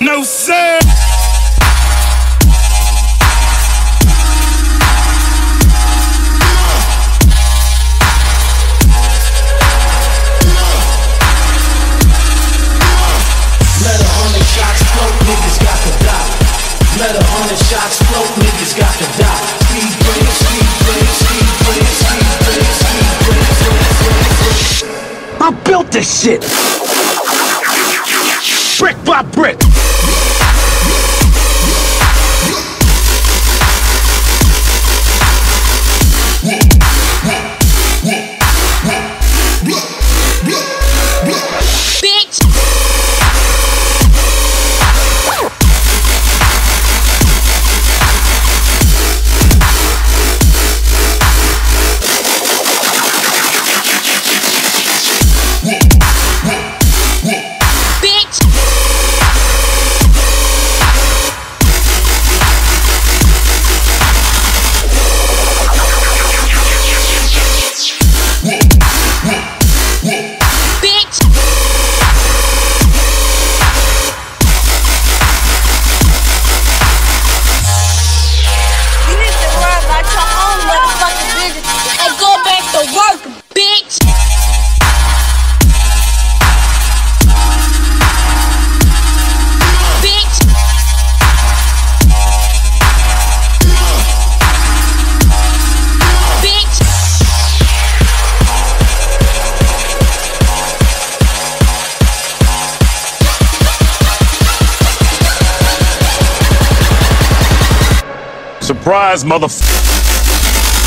no sir. Let a hundred shots float, niggas got to die. Let a hundred shots float, niggas got to die. Speed speed speed speed speed. I built this shit! Brick by brick! surprise, motherfucker.